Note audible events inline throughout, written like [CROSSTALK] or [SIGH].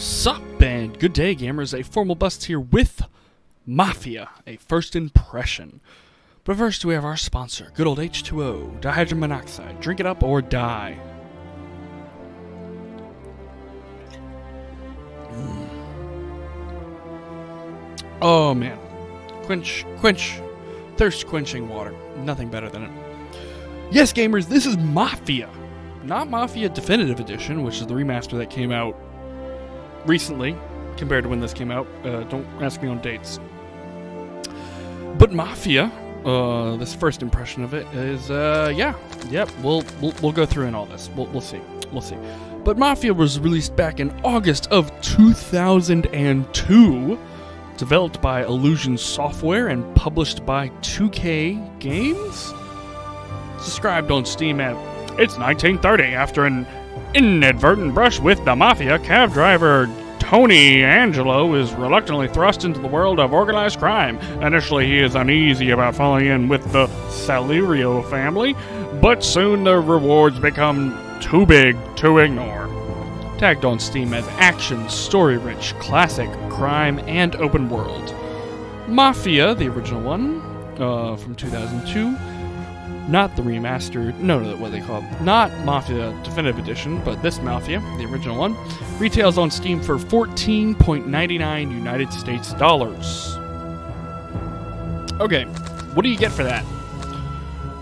Sup, and good day, gamers. A formal bust here with Mafia, a first impression. But first, we have our sponsor, good old H2O, dihydrogen monoxide. Drink it up or die. Mm. Oh man, quench, quench, thirst quenching water. Nothing better than it. Yes, gamers, this is Mafia. Not Mafia Definitive Edition, which is the remaster that came out recently compared to when this came out. Uh, don't ask me on dates. But Mafia, uh, this first impression of it is, uh, yeah, yep. We'll, we'll we'll go through in all this. We'll we'll see. We'll see. But Mafia was released back in August of 2002, developed by Illusion Software and published by 2K Games. Described on Steam at it's 1930 after an inadvertent brush with the mafia, cab driver Tommy Angelo is reluctantly thrust into the world of organized crime. Initially, he is uneasy about falling in with the Salieri family, but soon the rewards become too big to ignore. Tagged on Steam as action, story rich, classic, crime, and open world. Mafia, the original one, uh, from 2002, not the remastered, no, no, what they call it, not Mafia Definitive Edition, but this Mafia, the original one, retails on Steam for 14.99 United States dollars. Okay, what do you get for that?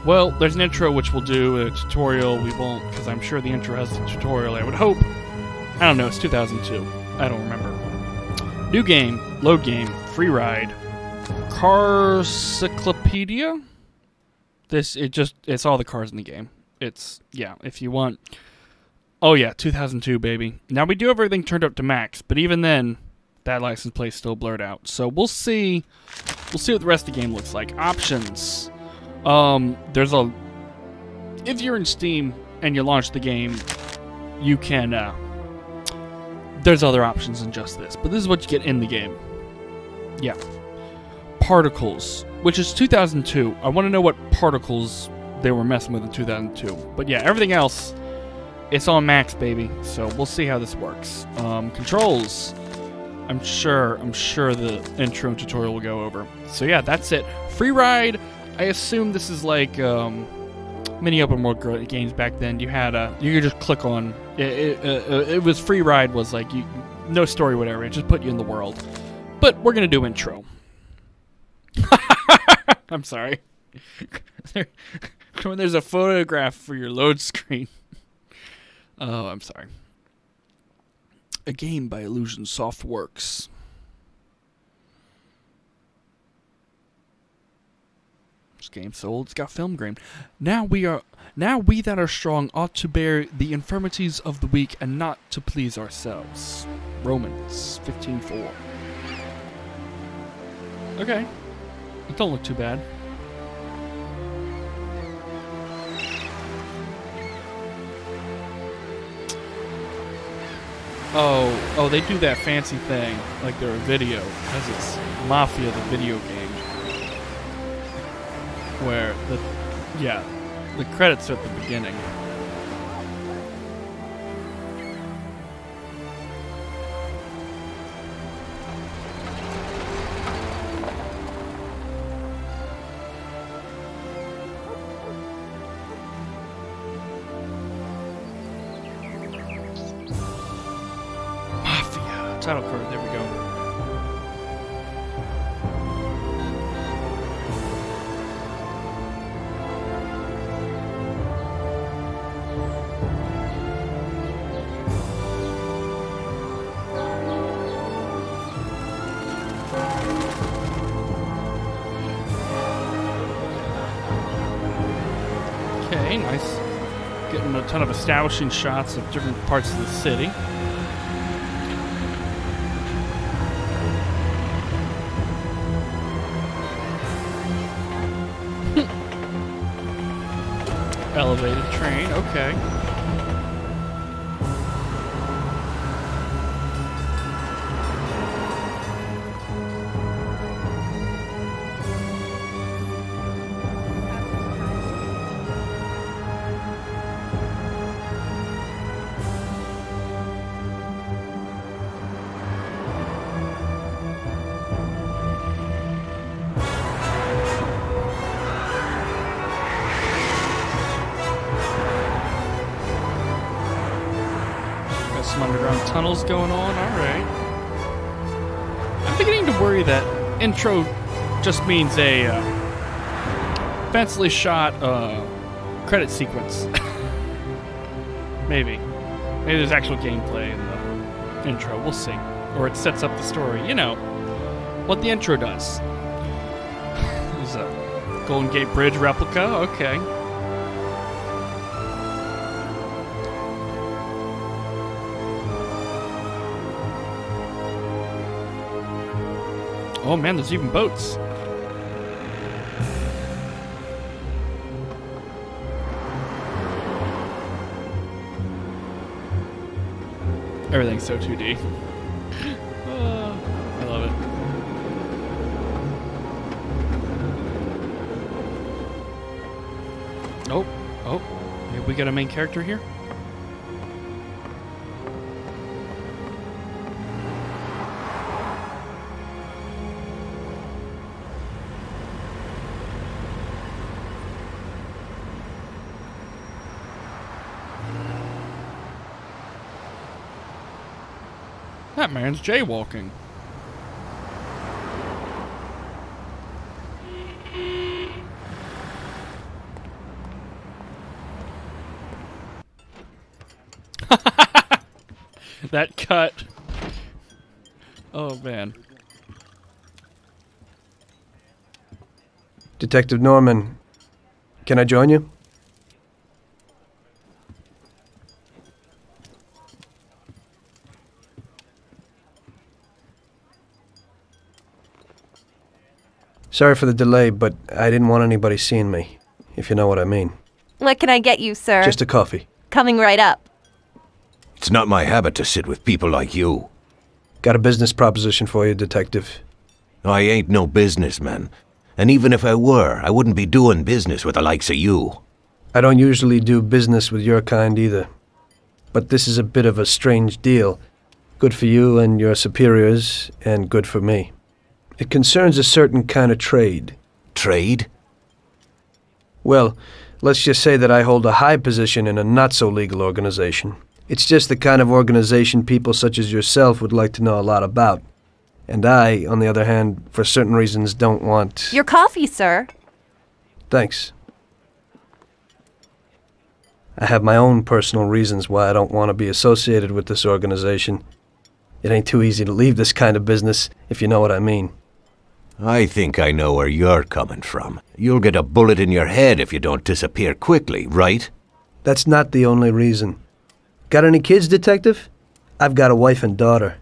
Well, there's an intro which we'll do, a tutorial we won't, because I'm sure the intro has a tutorial, I would hope. I don't know, it's 2002. I don't remember. New game, load game, free ride, Carcyclopedia? This it just it's all the cars in the game. It's yeah, if you want Oh yeah, 2002 baby. Now we do have everything turned up to max, but even then that license plate's still blurred out. So we'll see we'll see what the rest of the game looks like. Options. Um there's a if you're in Steam and you launch the game, you can uh there's other options than just this, but this is what you get in the game. Yeah. Particles which is 2002. I want to know what particles they were messing with in 2002. But yeah, everything else, it's on max, baby. So we'll see how this works. Um, controls. I'm sure. I'm sure the intro tutorial will go over. So yeah, that's it. Free ride. I assume this is like um, many open world games back then. You had a you could just click on it. It, uh, it was free ride was like you no story whatever. It just put you in the world. But we're gonna do intro. [LAUGHS] I'm sorry. [LAUGHS] when [LAUGHS] there's a photograph for your load screen. Oh, I'm sorry. A game by Illusion Softworks. This game so old it's got film grain. Now we are now we that are strong ought to bear the infirmities of the weak and not to please ourselves. Romans 15:4. Okay. It don't look too bad. Oh, oh, they do that fancy thing, like they're a video, because it's Mafia, the video game. Where the, yeah, the credits are at the beginning. Title card. There we go. Okay, nice. Getting a ton of establishing shots of different parts of the city. Elevated train, okay. Worry that intro just means a uh, fancily shot uh, credit sequence. [LAUGHS] Maybe. Maybe there's actual gameplay in the intro. We'll see. Or it sets up the story. You know, what the intro does. [LAUGHS] There's a Golden Gate Bridge replica. Okay. Oh man, there's even boats. Everything's so 2D. [GASPS] Oh, I love it. Oh, oh, maybe we got a main character here? That man's jaywalking. [LAUGHS] that cut. Oh man. Detective Norman, can I join you? Sorry for the delay, but I didn't want anybody seeing me, if you know what I mean. What can I get you, sir? Just a coffee. Coming right up. It's not my habit to sit with people like you. Got a business proposition for you, Detective. I ain't no businessman. And even if I were, I wouldn't be doing business with the likes of you. I don't usually do business with your kind either. But this is a bit of a strange deal. Good for you and your superiors, and good for me. It concerns a certain kind of trade. Trade? Well, let's just say that I hold a high position in a not so legal organization. It's just the kind of organization people such as yourself would like to know a lot about. And I, on the other hand, for certain reasons, don't want. Your coffee, sir. Thanks. I have my own personal reasons why I don't want to be associated with this organization. It ain't too easy to leave this kind of business, if you know what I mean. I think I know where you're coming from. You'll get a bullet in your head if you don't disappear quickly, right? That's not the only reason. Got any kids, Detective? I've got a wife and daughter.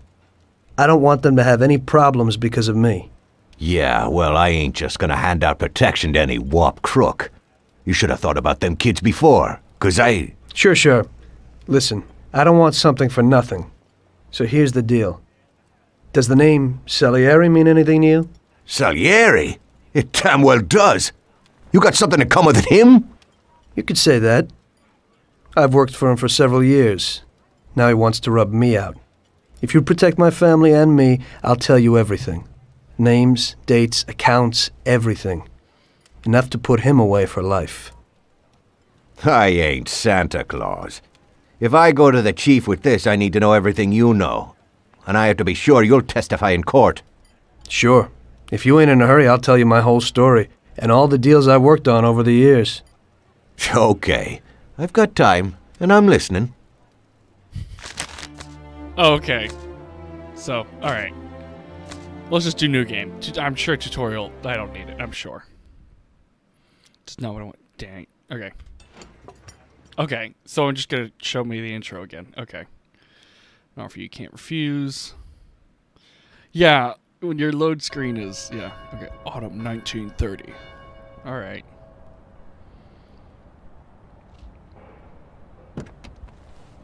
I don't want them to have any problems because of me. Yeah, well, I ain't just gonna hand out protection to any wop crook. You should have thought about them kids before, 'cause I... Sure, sure. Listen, I don't want something for nothing. So here's the deal. Does the name Salieri mean anything to you? Salieri? It damn well does. You got something in common with him? You could say that. I've worked for him for several years. Now he wants to rub me out. If you protect my family and me, I'll tell you everything. Names, dates, accounts, everything. Enough to put him away for life. I ain't Santa Claus. If I go to the chief with this, I need to know everything you know. And I have to be sure you'll testify in court. Sure. If you ain't in a hurry, I'll tell you my whole story and all the deals I worked on over the years. [LAUGHS] Okay. I've got time, and I'm listening. Okay. So, alright. Let's just do new game. I'm sure tutorial. I don't need it. I'm sure. It's not what I want. Dang. Okay. Okay. So I'm just gonna show me the intro again. Okay. An offer you can't refuse. Yeah. When your load screen is yeah. Okay. Autumn 1930. All right.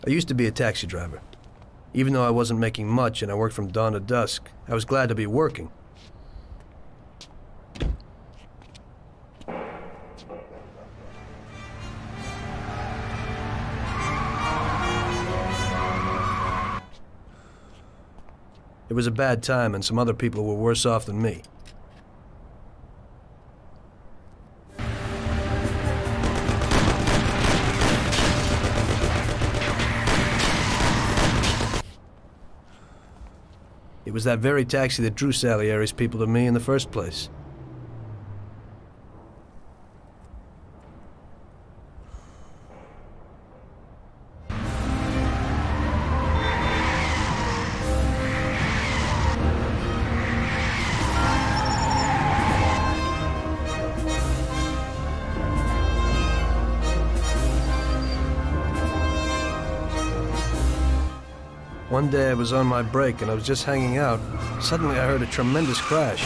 I used to be a taxi driver. Even though I wasn't making much and I worked from dawn to dusk, I was glad to be working. It was a bad time and some other people were worse off than me. It was that very taxi that drew Salieri's people to me in the first place. One day I was on my break and I was just hanging out. Suddenly I heard a tremendous crash.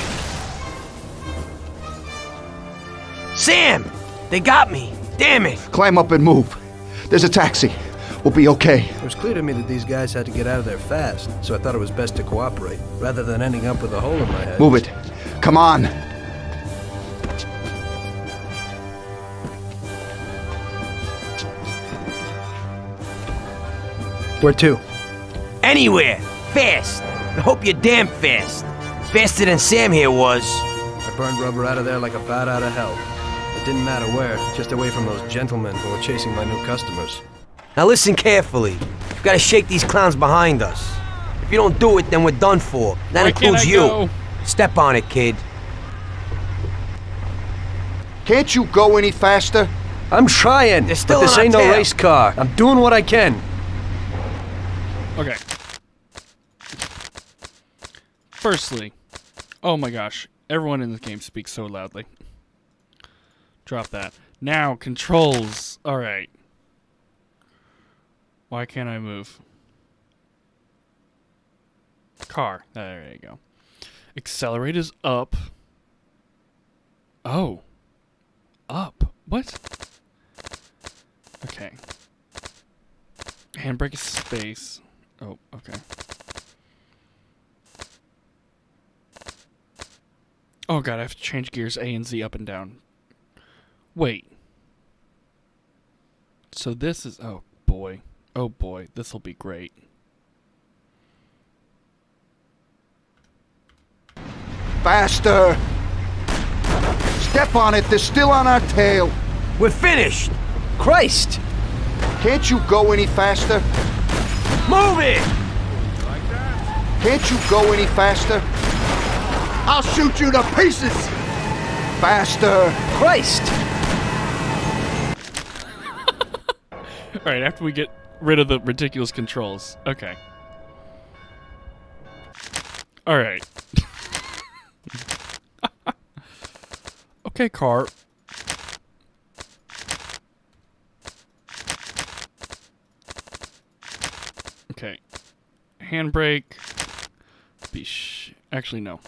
Sam! They got me! Damn it! Climb up and move. There's a taxi. We'll be okay. It was clear to me that these guys had to get out of there fast, so I thought it was best to cooperate, rather than ending up with a hole in my head. Move it. Come on. Where to? Anywhere! Fast! I hope you're damn fast. Faster than Sam here was. I burned rubber out of there like a bat out of hell. It didn't matter where, just away from those gentlemen who were chasing my new customers. Now listen carefully. We've gotta shake these clowns behind us. If you don't do it, then we're done for. That Why includes you. go? Step on it, kid. Can't you go any faster? I'm trying, They're still but this on our ain't no race car. I'm doing what I can. Okay. Firstly, oh my gosh, everyone in this game speaks so loudly. Drop that. Now, controls. Alright. Why can't I move? Car. There you go. Accelerate is up. Oh. Up. What? Okay. Handbrake is space. Oh, okay. Oh god, I have to change gears A and Z up and down. Wait. So this is oh boy. Oh boy, this will be great. Faster. Step on it. They're still on our tail. We're finished! Christ! Can't you go any faster? Move it! Can't you go any faster? I'll shoot you to pieces. Faster. Christ! [LAUGHS] Alright, after we get rid of the ridiculous controls. Okay. Alright. [LAUGHS] okay, car. Okay. Handbrake. Be Actually, no.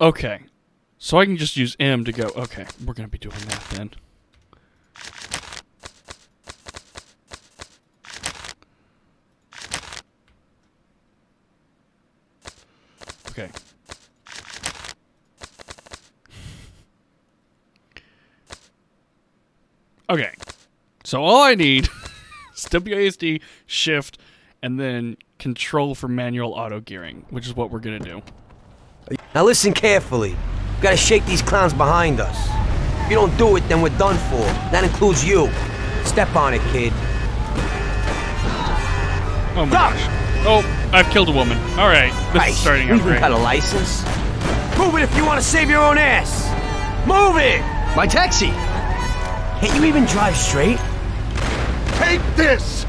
Okay. So I can just use M to go. Okay, we're going to be doing that then. Okay. Okay. So all I need is WASD, shift, and then control for manual auto gearing, which is what we're gonna do. Now listen carefully. We've gotta shake these clowns behind us. If you don't do it, then we're done for. That includes you. Step on it, kid. Oh my Stop! gosh. Oh, I've killed a woman. Alright, this Christ, is starting you out great. got a license? Move it if you want to save your own ass! Move it! My taxi! Can't you even drive straight? Take this.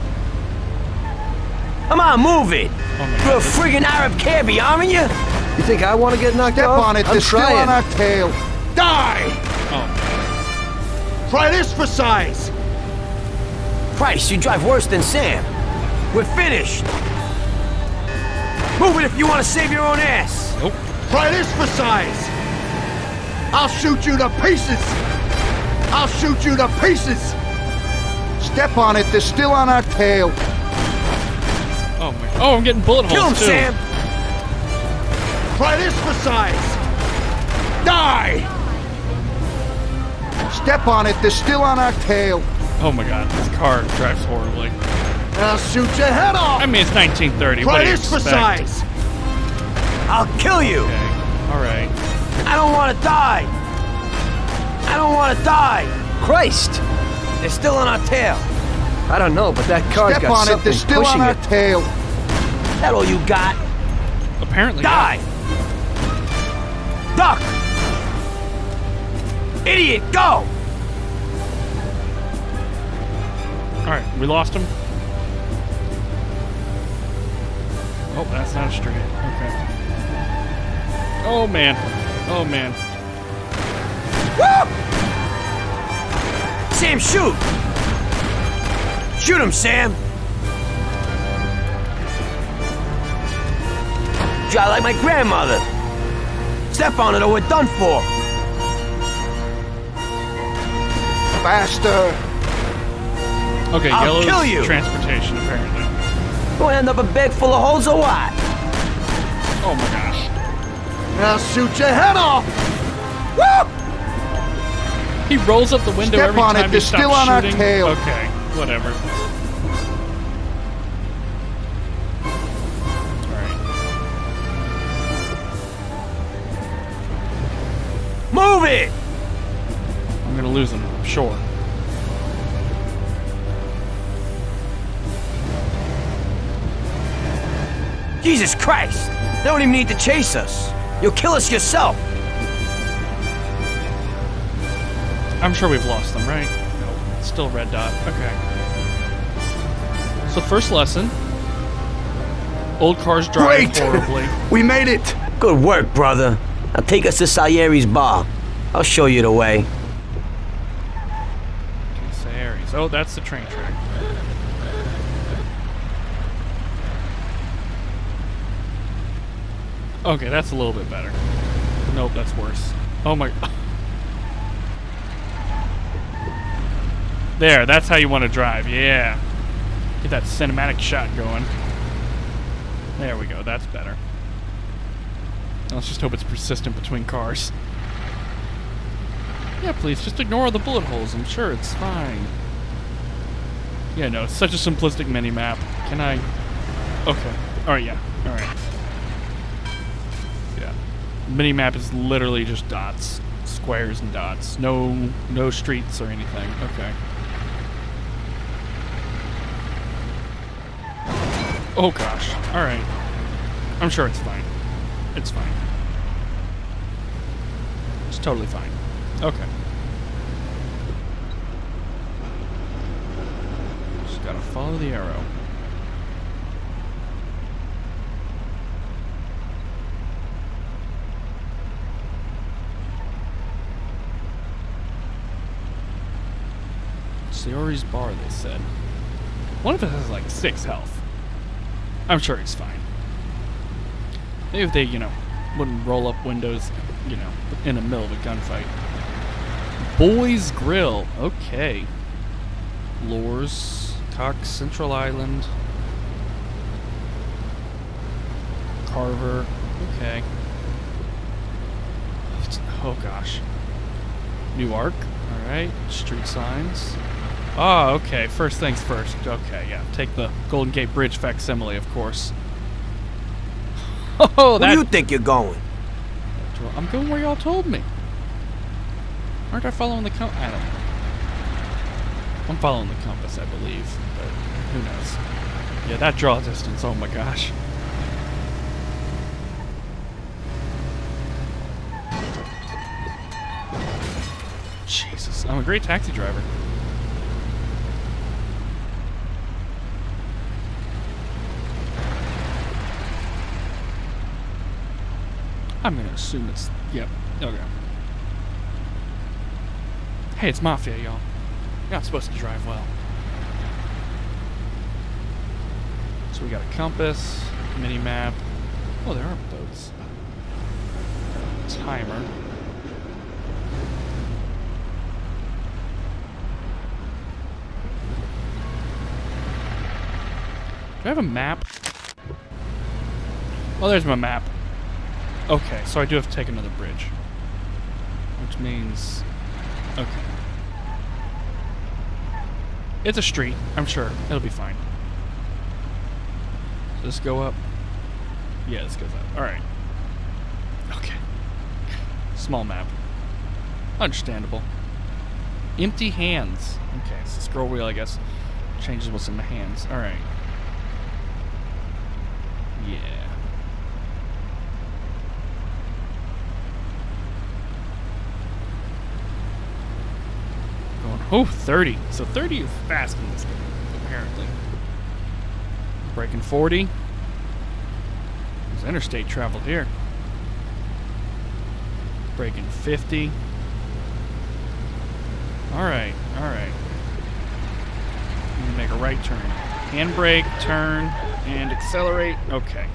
Come on, move it! Oh You're a god. friggin' Arab cabbie, aren't you? You think I want to get knocked Step off? on it. I'm They're still on our tail. Die. Oh, Try this for size. Price, you drive worse than Sam. We're finished. Move it if you want to save your own ass. nope. Try this for size. I'll shoot you to pieces. I'll shoot you to pieces. Step on it. They're still on our tail. Oh my. Oh, I'm getting bullet holes Kill him, too. Sam. Try this for size. Die. Step on it. They're still on our tail. Oh my god, this car drives horribly. I'll shoot your head off! I mean, it's 1930. what Try do you this for size! I'll kill you. Okay, alright. I don't want to die. I don't want to die. Christ! They're still on our tail. I don't know, but that car's Step got on it, something they're still pushing on our it. tail. That all you got? Apparently. Die. Duck. Idiot, go. Alright, we lost him. Oh, that's not a straight. Okay. Oh man. Oh man. Woo! Sam, shoot. Shoot him, Sam. Try like my grandmother. Step on it or we're done for. Faster! Okay, I'll yellow's kill you. transportation apparently. We'll end up a bag full of holes or what? Oh my gosh. I'll shoot your head off! Woo! He rolls up the window Step every on it, time he they're stops still on our shooting. tail. Okay, whatever. Jesus Christ! They don't even need to chase us. You'll kill us yourself. I'm sure we've lost them, right? No, it's still red dot. Okay. So first lesson. Old cars drive Great! horribly. [LAUGHS] We made it! Good work, brother. Now take us to Salieri's bar. I'll show you the way. Say Oh, that's the train track. Okay, that's a little bit better. Nope, that's worse. Oh my. [LAUGHS] There, that's how you want to drive. Yeah. Get that cinematic shot going. There we go. That's better. Let's just hope it's persistent between cars. Yeah, please, just ignore all the bullet holes. I'm sure it's fine. Yeah, no, it's such a simplistic mini-map. Can I... Okay. Alright, yeah. Alright. Yeah. Mini-map is literally just dots. Squares and dots. No, no streets or anything. Okay. Oh gosh. Alright. I'm sure it's fine. It's fine. It's totally fine. Okay. Just gotta follow the arrow. Salieri's bar, they said. One of us has like six health. I'm sure he's fine. Maybe if they, you know, wouldn't roll up windows, you know, in the middle of a gunfight. Boys Grill. Okay. Lures. Cox Central Island. Carver. Okay. Oh gosh. New Arc. Alright. Street signs. Oh, okay. First things first. Okay, yeah. Take the Golden Gate Bridge facsimile, of course. [LAUGHS] Oh, Where do you think you're going? I'm going where y'all told me. Aren't I following the compass? I don't know. I'm following the compass, I believe, but who knows? Yeah, that draw distance. Oh my gosh. Jesus, I'm a great taxi driver. I'm gonna assume it's yep. Okay. Hey, it's Mafia, y'all. You're not supposed to drive well. So we got a compass, mini map. Oh, there are boats. Timer. Do I have a map? Oh, there's my map. Okay, so I do have to take another bridge. Which means... Okay. It's a street. I'm sure it'll be fine. Does this go up? Yeah, this goes up. All right. Okay. Small map. Understandable. Empty hands. Okay, so scroll wheel, I guess, changes what's in my hands. All right. Yeah. Going, oh, 30. So 30 is fast in this game, apparently. Breaking 40. There's interstate travel here. Breaking 50. Alright, alright. Make a right turn. Handbrake, turn, and accelerate. Okay.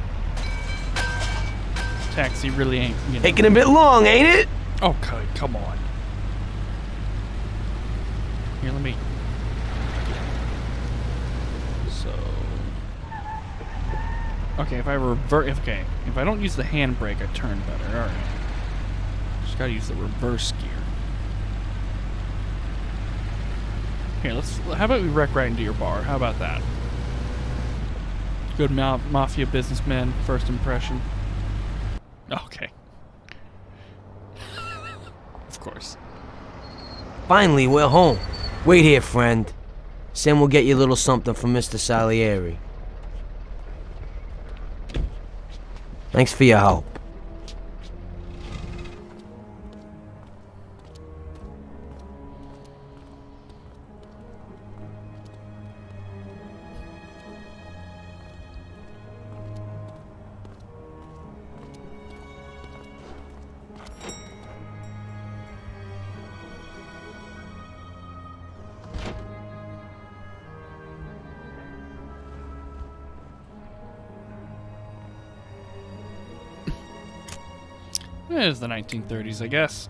Taxi really ain't, you know. Taking a bit long, ain't it? Oh, okay, come on. Here, let me. So. Okay, if I revert, okay, if I don't use the handbrake, I turn better. All right. Just gotta use the reverse gear. Here, let's. How about we wreck right into your bar? How about that? Good ma- mafia businessman. First impression. Okay. [LAUGHS] of course. Finally, we're home. Wait here, friend. Sam will get you a little something from Mr. Salieri. Thanks for your help. Is the 1930s, I guess.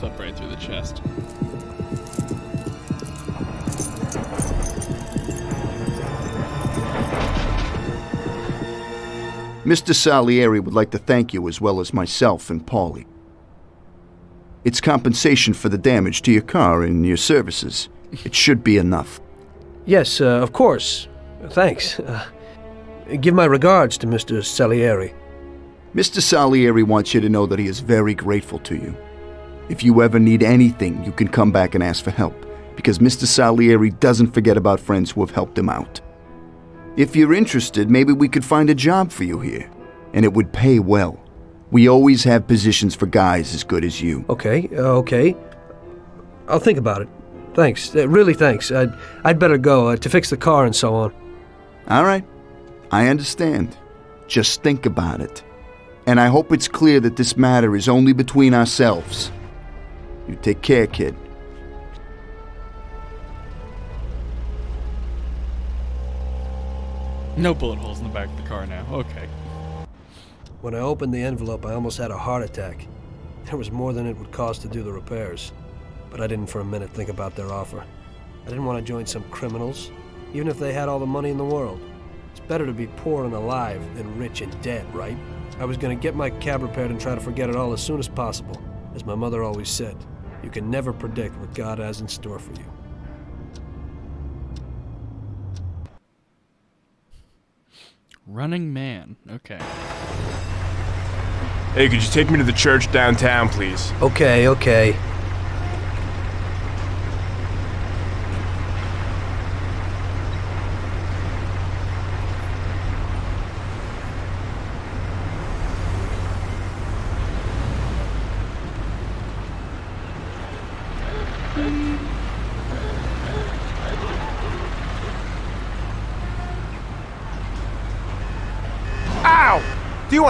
Just clip right through the chest. Mr. Salieri would like to thank you as well as myself and Paulie. It's compensation for the damage to your car and your services. It should be enough. Yes, uh, of course. Thanks. Uh, give my regards to Mr. Salieri. Mr. Salieri wants you to know that he is very grateful to you. If you ever need anything, you can come back and ask for help, because Mr. Salieri doesn't forget about friends who have helped him out. If you're interested, maybe we could find a job for you here, and it would pay well. We always have positions for guys as good as you. Okay, uh, okay. I'll think about it. Thanks. Uh, really, thanks. I'd, I'd better go uh, to fix the car and so on. All right, I understand. Just think about it. And I hope it's clear that this matter is only between ourselves. You take care, kid. No bullet holes in the back of the car now. Okay. When I opened the envelope, I almost had a heart attack. There was more than it would cost to do the repairs. But I didn't for a minute think about their offer. I didn't want to join some criminals, even if they had all the money in the world. It's better to be poor and alive than rich and dead, right? I was going to get my cab repaired and try to forget it all as soon as possible. As my mother always said, you can never predict what God has in store for you. Running man. Okay. Hey, could you take me to the church downtown, please? Okay, okay.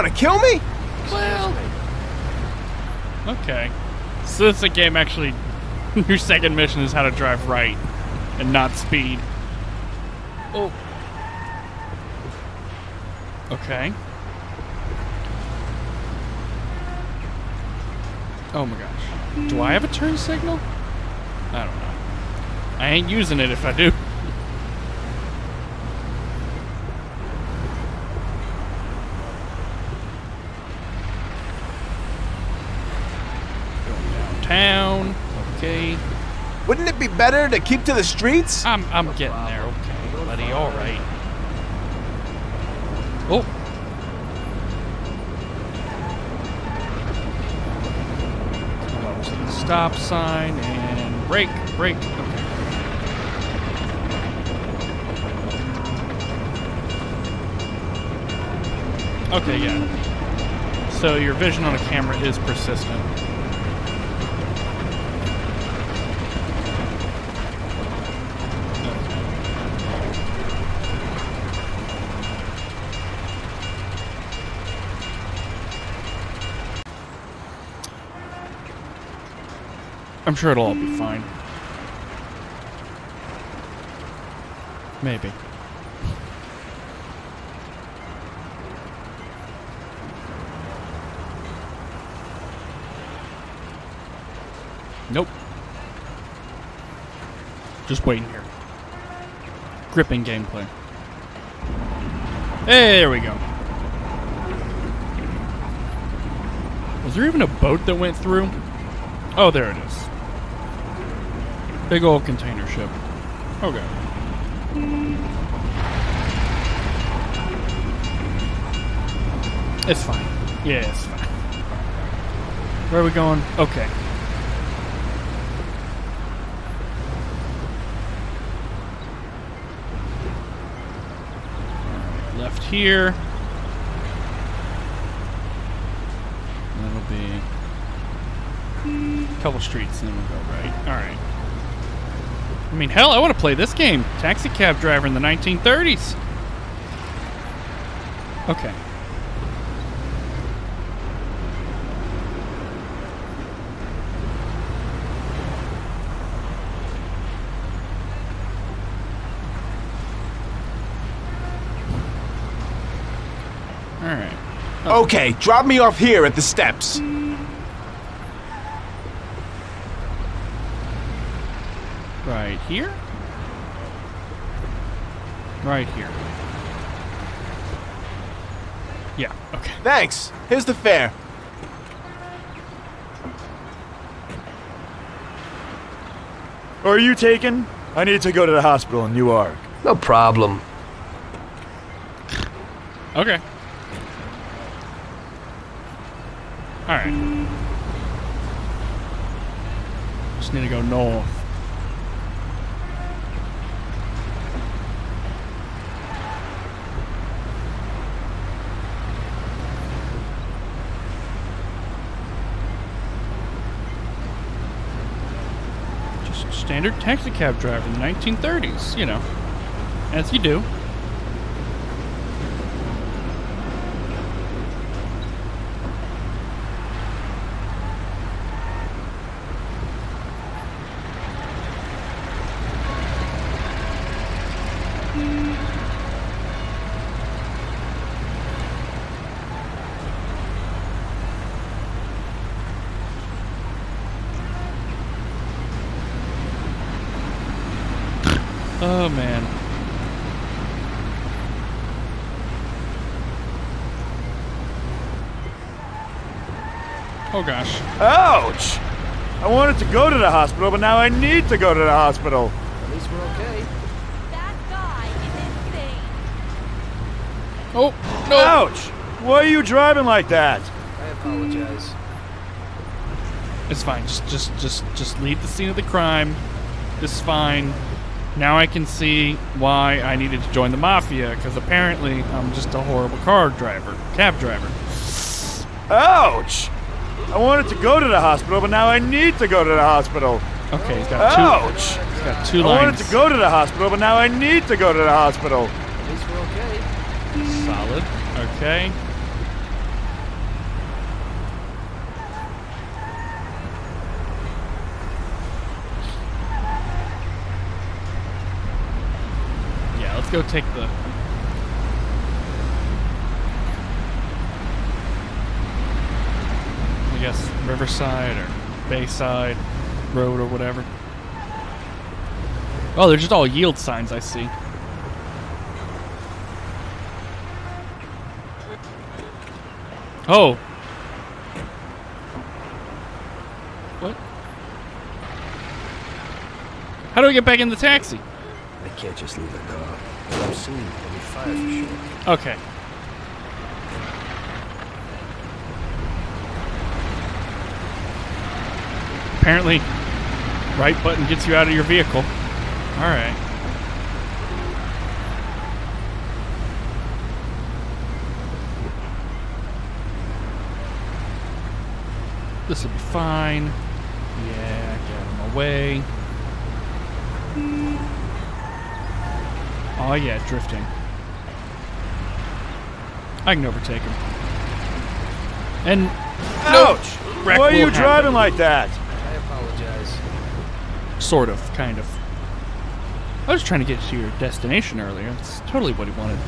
Want to kill me? Well. Okay. So this game actually. [LAUGHS] Your second mission is how to drive right and not speed. Oh. Okay. Oh my gosh. Do I have a turn signal? I don't know. I ain't using it if I do. [LAUGHS] Going downtown. Okay. Wouldn't it be better to keep to the streets? I'm I'm getting there. Okay, buddy. All right. Oh. Stop sign and brake, brake. Okay. Okay, yeah. So your vision on a camera is persistent. I'm sure it'll all be fine. Maybe. Nope. Just waiting here. Gripping gameplay. Hey, there we go. Was there even a boat that went through? Oh, there it is. Big old container ship. Okay. It's fine. Yeah, it's fine. Where are we going? Okay. Left here. That'll be a couple streets, and then we'll go right. Alright. I mean, hell, I want to play this game. Taxi cab driver in the 1930s. Okay. All right. Oh. Okay, drop me off here at the steps. Right here? Right here. Yeah, okay. Thanks. Here's the fare. Are you taken? I need to go to the hospital in Newark. No problem. Okay. Alright. Just need to go north. Just standard taxi cab driver in the 1930s, you know. As you do. Oh man. Oh gosh. Ouch! I wanted to go to the hospital, but now I need to go to the hospital. At least we're okay. That guy is insane. Oh no. Ouch! Why are you driving like that? I apologize. Hmm. It's fine. Just just just just leave the scene of the crime. This is fine. Now I can see why I needed to join the mafia because apparently I'm just a horrible car driver, cab driver. Ouch! I wanted to go to the hospital, but now I need to go to the hospital. Okay, he's got two. Ouch! He's got two I lines. I wanted to go to the hospital, but now I need to go to the hospital. At least we're okay. Solid. Okay. Yeah, let's go take the Riverside or Bayside Road or whatever. Oh, they're just all yield signs I see. Oh. What? How do we get back in the taxi? I can't just leave the car. I'm be fired for sure. Okay. Apparently, right button gets you out of your vehicle. All right. This will be fine. Yeah, get him away. Oh yeah, drifting. I can overtake him. And Ouch! Why are you driving like that? Sort of, kind of. I was trying to get to your destination earlier. That's totally what he wanted.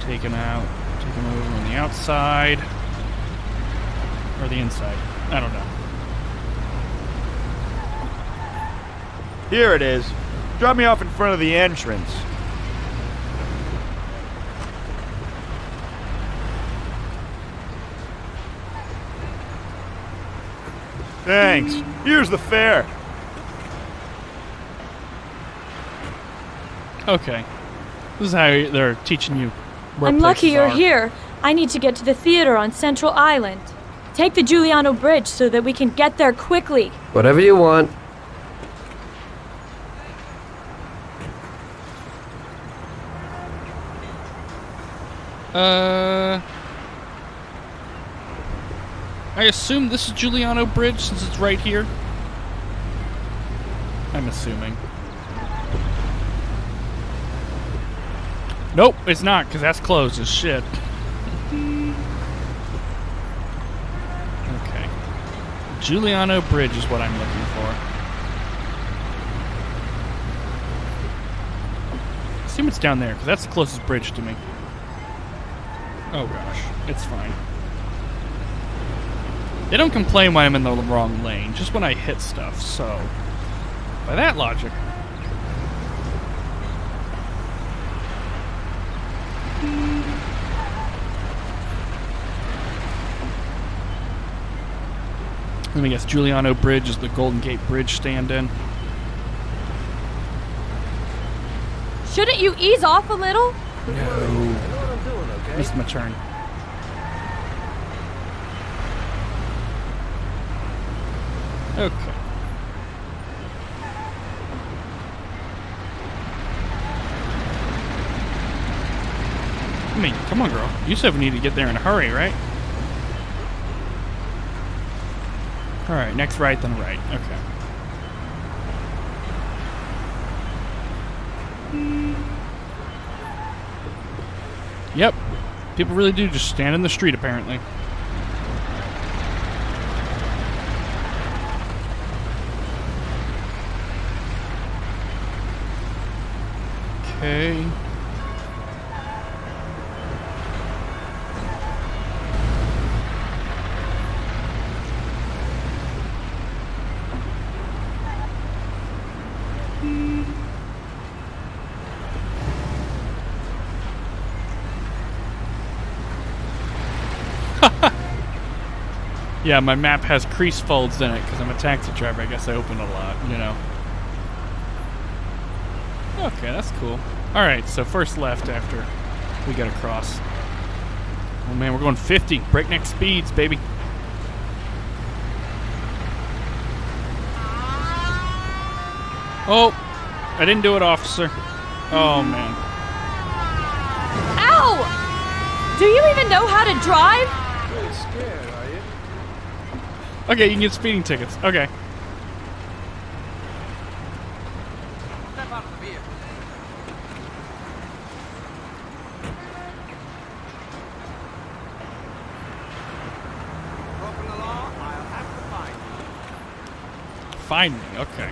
Take him out. Take him over on the outside. Or the inside. I don't know. Here it is. Drop me off in front of the entrance. Thanks. Here's the fare. Okay. This is how they're teaching you where I'm lucky you're are. here. I need to get to the theater on Central Island. Take the Giuliano Bridge so that we can get there quickly. Whatever you want. Uh, I assume this is Giuliano Bridge since it's right here. I'm assuming. Nope, it's not because that's closed as shit. [LAUGHS] Okay. Giuliano Bridge is what I'm looking for. Assume it's down there because that's the closest bridge to me. Oh gosh, it's fine. They don't complain when I'm in the wrong lane, just when I hit stuff, so. By that logic. Let me guess, Giuliano Bridge is the Golden Gate Bridge stand in. Shouldn't you ease off a little? I know what I'm doing, okay? Missed my turn. Okay. I come on, girl. You said we need to get there in a hurry, right? All right, next right, then right. Okay. Yep. People really do just stand in the street, apparently. Okay. Yeah, my map has crease folds in it because I'm a taxi driver. I guess I open a lot, you know. Okay, that's cool. All right, so first left after we get across. Oh man, we're going 50 breakneck speeds, baby. Oh, I didn't do it, officer. Oh man. Ow! Do you even know how to drive? Really scared, are you? Okay, you can get speeding tickets. Okay. Step out of the vehicle. Broken the law, I'll have to find. Find me. Okay.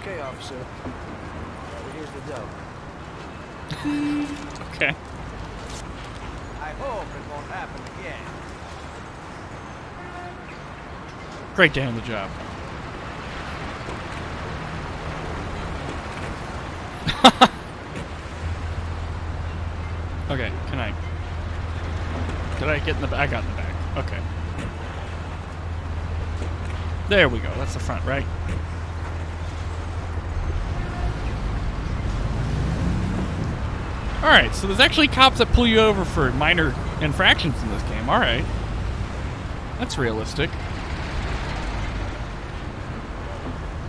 Okay, officer. Right, here's the dough. [LAUGHS] okay. I hope it won't happen again. Great day on the job. [LAUGHS] okay, can I? Did I get in the back? I got in the back. Okay. There we go. That's the front, right? Alright, so there's actually cops that pull you over for minor infractions in this game. Alright. That's realistic.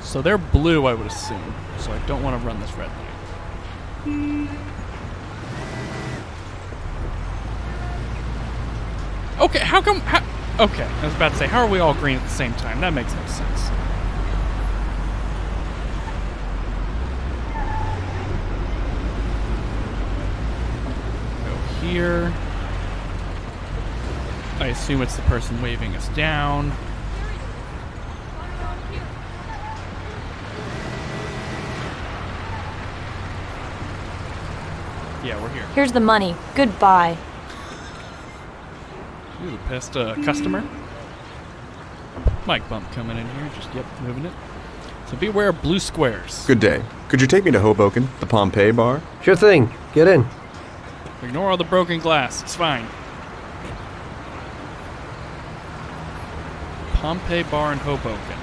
So they're blue, I would assume. So I don't want to run this red light. Okay, how come? How, okay, I was about to say, how are we all green at the same time? That makes no sense. Go here. I assume it's the person waving us down. Yeah, we're here. Here's the money. Goodbye. Ooh, past a customer. Mike bump coming in here. Just, yep, moving it. So beware of blue squares. Good day. Could you take me to Hoboken, the Pompeii bar? Sure thing. Get in. Ignore all the broken glass. It's fine. Pompeii Bar in Hoboken.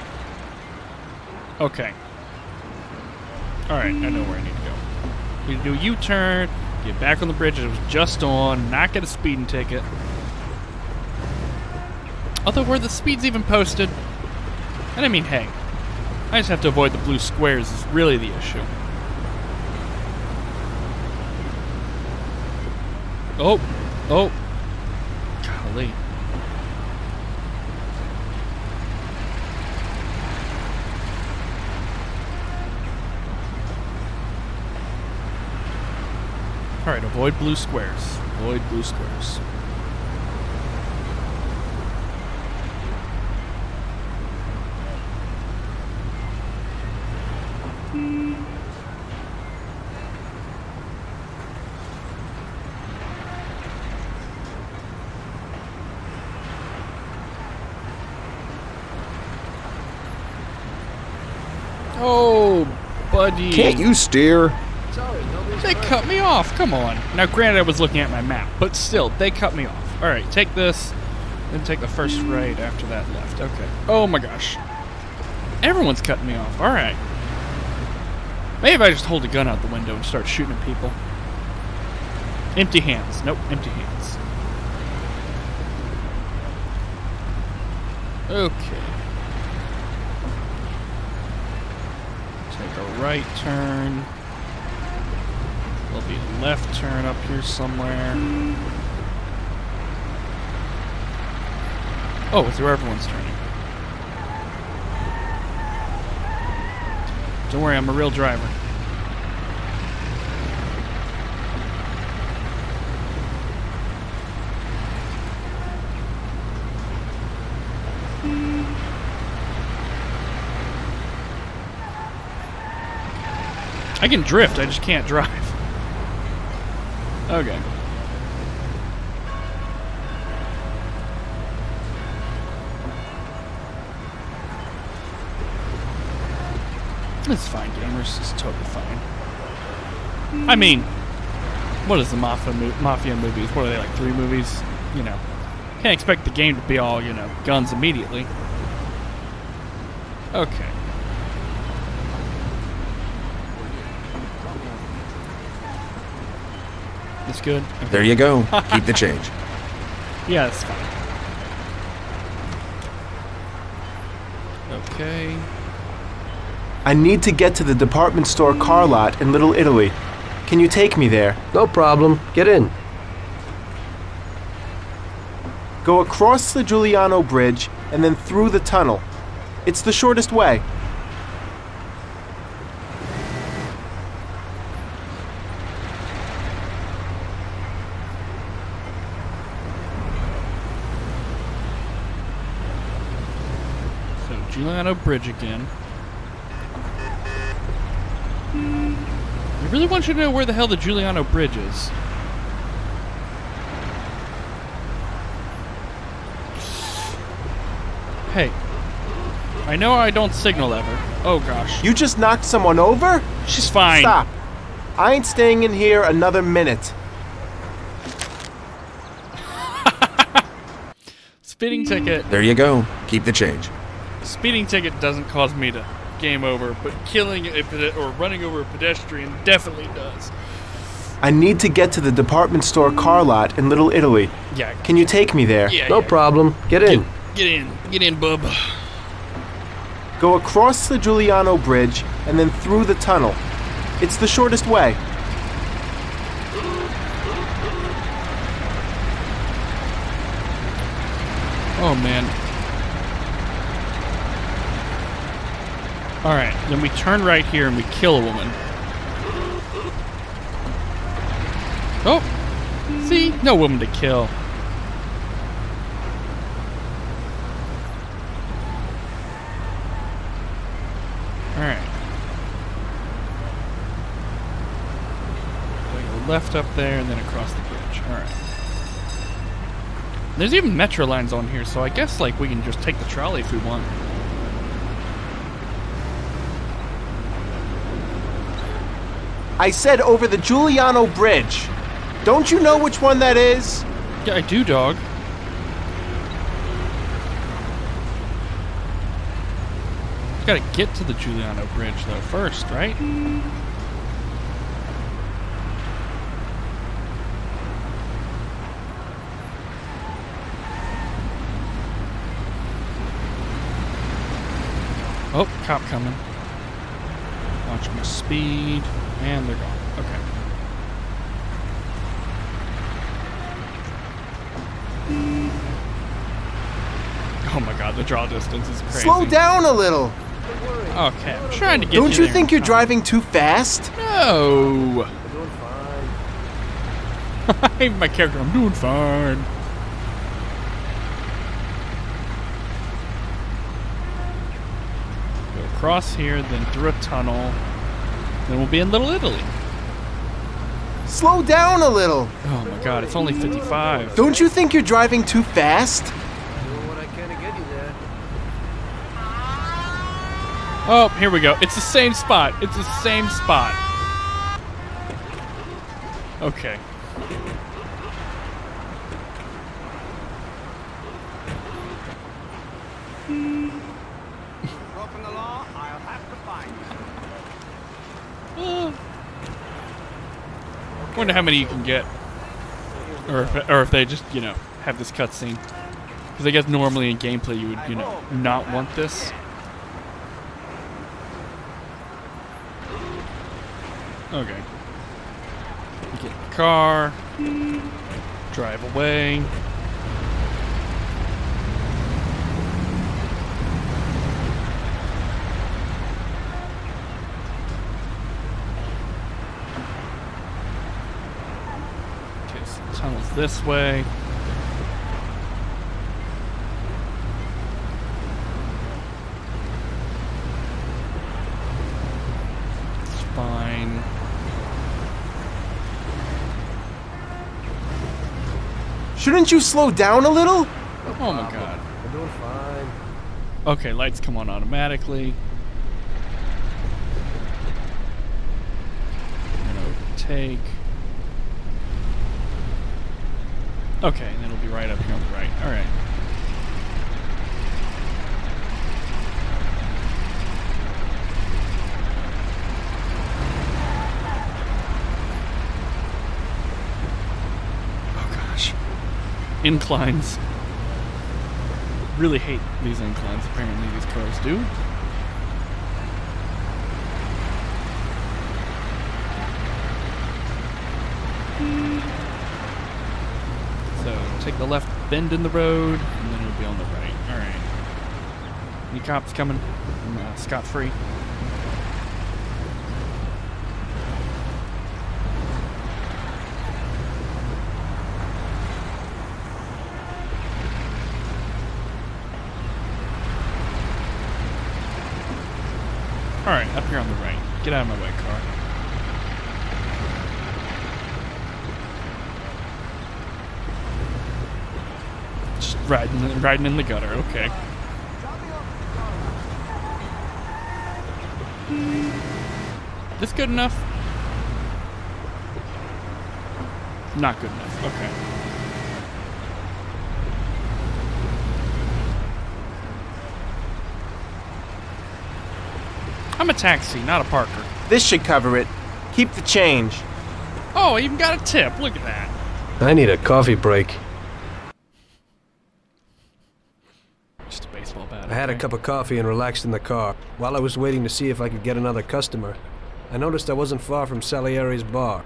Okay. Alright, I know where I need to go. We need to do a U-turn, get back on the bridge it was just on, not get a speeding ticket. Although where the speed's even posted. And I mean, hey, I just have to avoid the blue squares is really the issue. Oh, oh, golly. Avoid blue squares. Avoid blue squares. Oh, buddy. Can't you steer? They cut me off. Come on. Now, granted, I was looking at my map, but still, they cut me off. All right, take this, then take the first right after that left. Okay. Oh my gosh. Everyone's cutting me off. All right. Maybe I just hold a gun out the window and start shooting at people. Empty hands. Nope, empty hands. Okay. Take a right turn. There'll be a left turn up here somewhere. Oh, it's where everyone's turning. Don't worry, I'm a real driver. I can drift, I just can't [LAUGHS] drive. Okay. It's fine, gamers. It's totally fine. I hmm. mean, what is the mafia mo- mafia movies? What are they like? Three movies? You know, can't expect the game to be all you know guns immediately. Okay. That's good. Okay. There you go. Keep the change. [LAUGHS] Yeah, that's fine. Okay. I need to get to the department store car lot in Little Italy. Can you take me there? No problem. Get in. Go across the Giuliano Bridge and then through the tunnel. It's the shortest way. So Giuliano Bridge again. I really want you to know where the hell the Giuliano Bridge is. Hey. I know I don't signal ever. Oh gosh. You just knocked someone over? She's fine. Stop. I ain't staying in here another minute. [LAUGHS] Speeding ticket. There you go. Keep the change. Speeding ticket doesn't cause me to game over, but killing a pede- or running over a pedestrian definitely does. I need to get to the department store car lot in Little Italy. Yeah. Can you take me there? Yeah. No yeah. problem. Get in. Get in. Get in, bub. Go across the Giuliano Bridge and then through the tunnel. It's the shortest way. Oh man. Alright, then we turn right here and we kill a woman. Oh! See? No woman to kill. Alright. Left up there and then across the bridge. Alright. There's even metro lines on here, so I guess like we can just take the trolley if we want. I said over the Giuliano Bridge. Don't you know which one that is? Yeah, I do, dog. Gotta get to the Giuliano Bridge though first, right? Oh, cop coming. Watch my speed. And they're gone. Okay. Oh my god, the draw distance is crazy. Slow down a little. Okay, I'm trying to get Don't you there think you're time. driving too fast? No. Even [LAUGHS] my character, I'm doing fine. Go across here, then through a tunnel. Then we'll be in Little Italy. Slow down a little. Oh my god, it's only 55. Don't you think you're driving too fast? Oh, here we go. It's the same spot. It's the same spot. Okay. Uh, Wonder how many you can get, or if, or if they just you know have this cutscene. Because I guess normally in gameplay you would you know not want this. Okay. Get in the car. Drive away. Okay, so the tunnel's this way. It's fine. Shouldn't you slow down a little? Oh my god. I'm doing fine. Okay, lights come on automatically. And overtake. Okay, and it'll be right up here on the right. Alright. Oh gosh. Inclines. Really hate these inclines, apparently these cars do. So the left bend in the road, and then it'll be on the right. Alright. Any cops coming? I'm uh, scot free. Alright, up here on the right. Get out of my way, car. Riding, riding in the gutter. Okay. This good enough? Not good enough. Okay. I'm a taxi, not a Parker. This should cover it. Keep the change. Oh, I even got a tip. Look at that. I need a coffee break. Just a baseball bat. I had a cup of coffee and relaxed in the car. While I was waiting to see if I could get another customer, I noticed I wasn't far from Salieri's bar.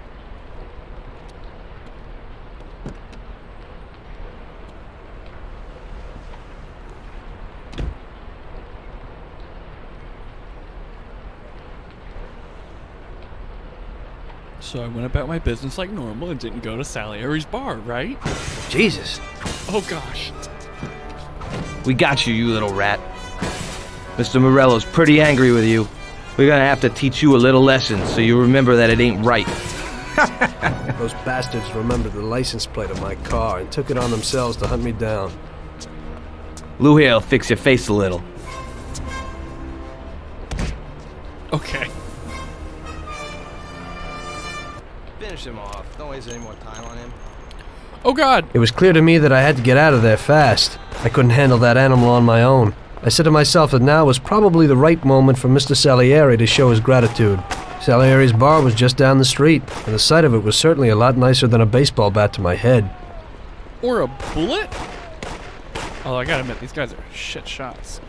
So I went about my business like normal and didn't go to Salieri's bar, right? Jesus. Oh gosh. We got you, you little rat. Mr. Morello's pretty angry with you. We're gonna have to teach you a little lesson so you remember that it ain't right. [LAUGHS] Those bastards remembered the license plate of my car and took it on themselves to hunt me down. Lou here'll fix your face a little. Okay. Finish him off. Don't waste any more time on him. Oh god. It was clear to me that I had to get out of there fast. I couldn't handle that animal on my own. I said to myself that now was probably the right moment for Mr. Salieri to show his gratitude. Salieri's bar was just down the street, and the sight of it was certainly a lot nicer than a baseball bat to my head. Or a bullet? Oh, I gotta admit, these guys are shit shots.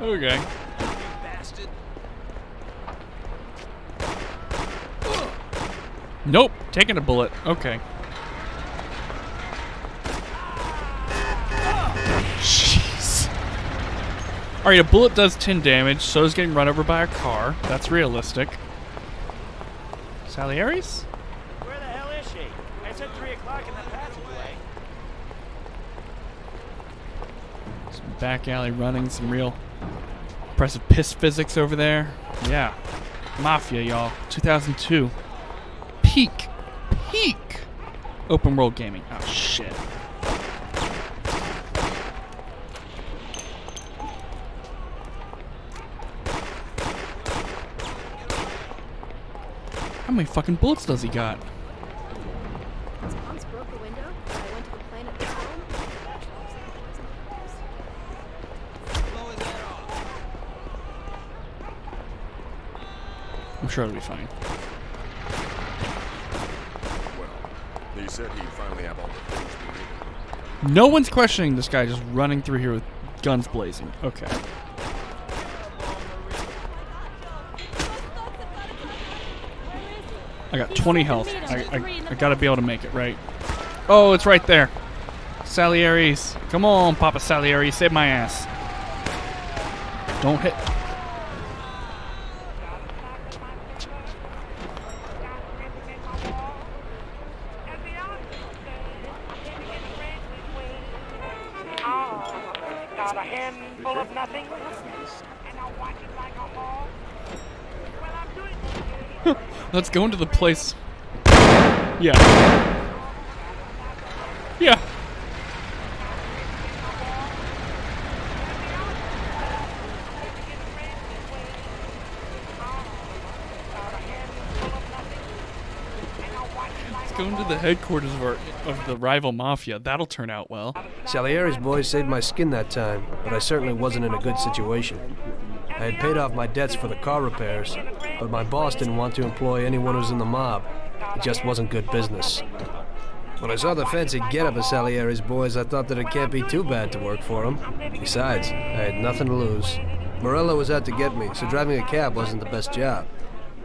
Okay. Nope, taking a bullet. Okay. Alright, a bullet does 10 damage, so is getting run over by a car. That's realistic. Salieri's? Where the hell is she? I said 3 o'clock in the passageway. Some back alley running, some real impressive piss physics over there. Yeah. Mafia, y'all. 2002. Peak. Peak. Open world gaming. Oh, shit. How many fucking bullets does he got? Once broke a window, and I went to the plane at the home. I'm sure it'll be fine. Well, he said he'd finally have all the things we needed. No one's questioning this guy just running through here with guns blazing. Okay. I got 20 health. I, I, I gotta be able to make it, right? Oh, it's right there. Salieri's. Come on, Papa Salieri, save my ass. Don't hit. Ah, got a handful of nothing, and I watch it like a. [LAUGHS] Let's go into the place. Yeah. Yeah. Let's go into the headquarters of, our, of the rival mafia. That'll turn out well. Salieri's boys saved my skin that time, but I certainly wasn't in a good situation. I had paid off my debts for the car repairs, but my boss didn't want to employ anyone who's in the mob. It just wasn't good business. When I saw the fancy getup of Salieri's boys, I thought that it can't be too bad to work for them. Besides, I had nothing to lose. Morello was out to get me, so driving a cab wasn't the best job.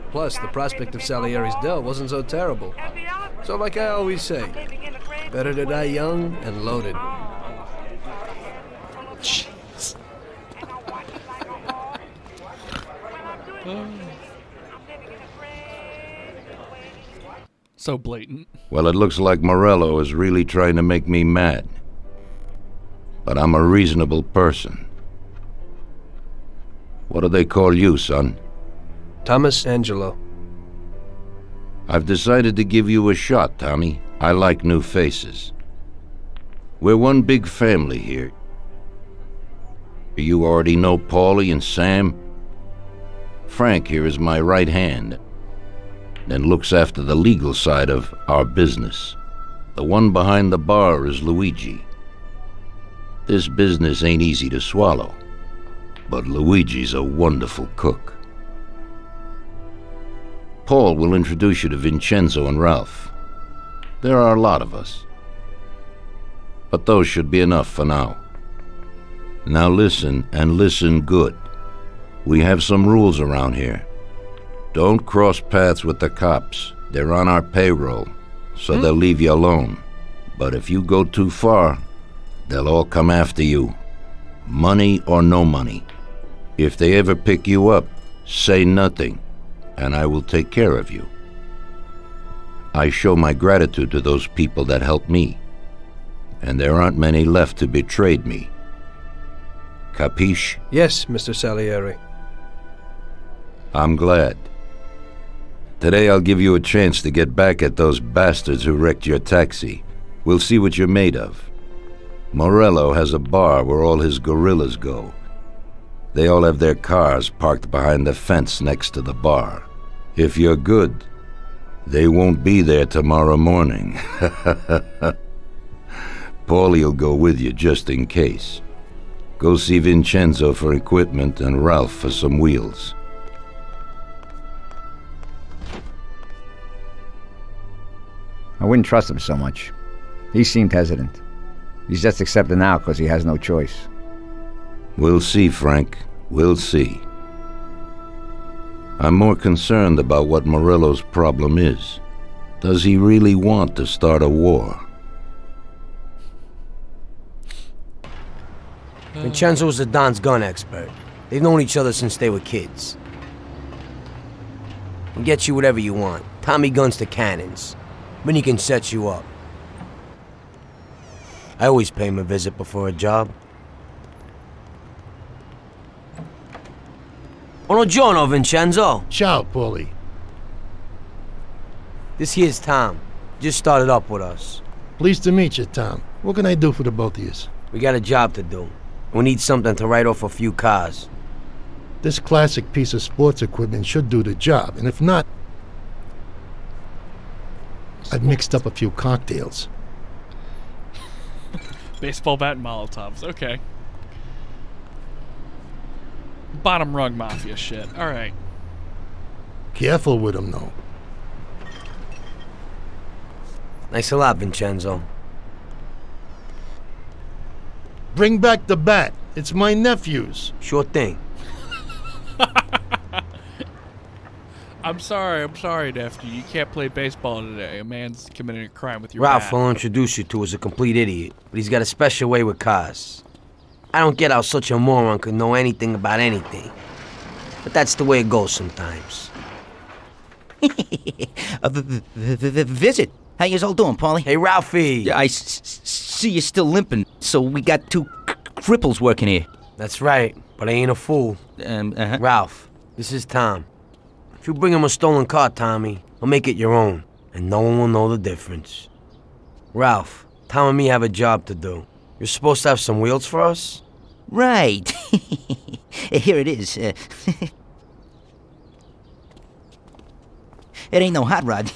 Plus, the prospect of Salieri's dough wasn't so terrible. So like I always say, better to die young and loaded. So blatant. Well, it looks like Morello is really trying to make me mad. But I'm a reasonable person. What do they call you, son? Thomas Angelo. I've decided to give you a shot, Tommy. I like new faces. We're one big family here. You already know Paulie and Sam? Frank here is my right hand and looks after the legal side of our business. The one behind the bar is Luigi. This business ain't easy to swallow, but Luigi's a wonderful cook. Paul will introduce you to Vincenzo and Ralph. There are a lot of us. But those should be enough for now. Now listen, and listen good. We have some rules around here. Don't cross paths with the cops. They're on our payroll, so hmm? they'll leave you alone. But if you go too far, they'll all come after you. Money or no money. If they ever pick you up, say nothing, and I will take care of you. I show my gratitude to those people that helped me, and there aren't many left who betrayed me. Capiche? Yes, Mr. Salieri. I'm glad. Today I'll give you a chance to get back at those bastards who wrecked your taxi. We'll see what you're made of. Morello has a bar where all his gorillas go. They all have their cars parked behind the fence next to the bar. If you're good, they won't be there tomorrow morning. [LAUGHS] Paulie'll go with you just in case. Go see Vincenzo for equipment and Ralph for some wheels. I wouldn't trust him so much. He seemed hesitant. He's just accepting now because he has no choice. We'll see, Frank. We'll see. I'm more concerned about what Morello's problem is. Does he really want to start a war? Uh. Vincenzo's the Don's gun expert. They've known each other since they were kids. He'll get you whatever you want. Tommy guns to cannons. Then he can set you up. I always pay him a visit before a job. Buongiorno, Vincenzo. Ciao, Paulie. This here's Tom. Just started up with us. Pleased to meet you, Tom. What can I do for the both of you? We got a job to do. We need something to write off a few cars. This classic piece of sports equipment should do the job, and if not, I've mixed up a few cocktails. [LAUGHS] Baseball bat and Molotovs. Okay. Bottom rung mafia shit. All right. Careful with them, though. Thanks a lot, Vincenzo. Bring back the bat. It's my nephew's. Sure thing. [LAUGHS] I'm sorry. I'm sorry, nephew. You can't play baseball today. A man's committing a crime with your Ralph bat. will introduce you to is a complete idiot, but he's got a special way with cars. I don't get how such a moron could know anything about anything. But that's the way it goes sometimes. [LAUGHS] A v- v- v- v- visit. How you all doing, Paulie? Hey, Ralphie. I s- s- see you're still limping, so we got two c- cripples working here. That's right, but I ain't a fool. Um, uh-huh. Ralph, this is Tom. If you bring him a stolen car, Tommy, I'll make it your own, and no one will know the difference. Ralph, Tom and me have a job to do. You're supposed to have some wheels for us? Right. [LAUGHS] Here it is. [LAUGHS] It ain't no hot rod,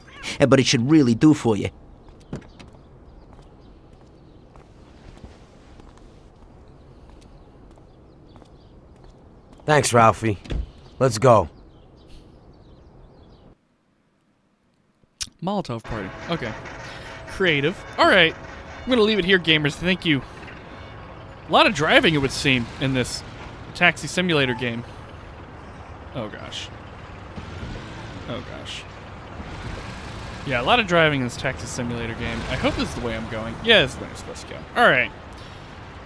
[LAUGHS] but it should really do for you. Thanks, Ralphie. Let's go. Molotov party. Okay. Creative. All right. I'm going to leave it here, gamers. Thank you. A lot of driving, it would seem, in this taxi simulator game. Oh, gosh. Oh, gosh. Yeah, a lot of driving in this taxi simulator game. I hope this is the way I'm going. Yeah, this is the way I'm supposed to go. All right.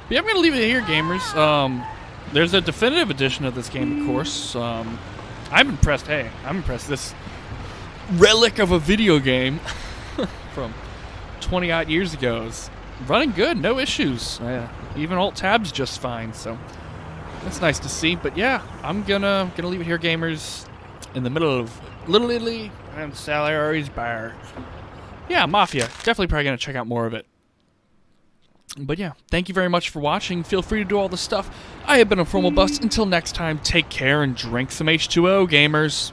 But yeah, I'm going to leave it here, gamers. Um, there's a definitive edition of this game, of course. Um, I'm impressed. Hey, I'm impressed. This relic of a video game [LAUGHS] from 20 odd years ago is running good, no issues. Uh, even alt tabs just fine, so that's nice to see. But yeah, I'm gonna gonna leave it here, gamers, in the middle of Little Italy and Salieri's bar. yeah, Mafia. Definitely probably gonna check out more of it. But yeah, thank you very much for watching. Feel free to do all this stuff. I have been a Formal Bust. Until next time, take care and drink some H2O, gamers.